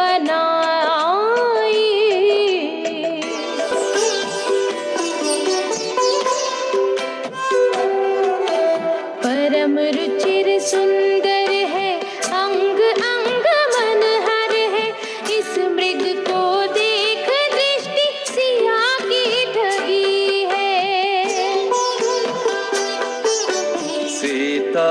बनाई। परम रुचिर सुंदर है, अंग अंग मन हर है। इस मृग को देख दृष्टि सिया की ठगी है। सीता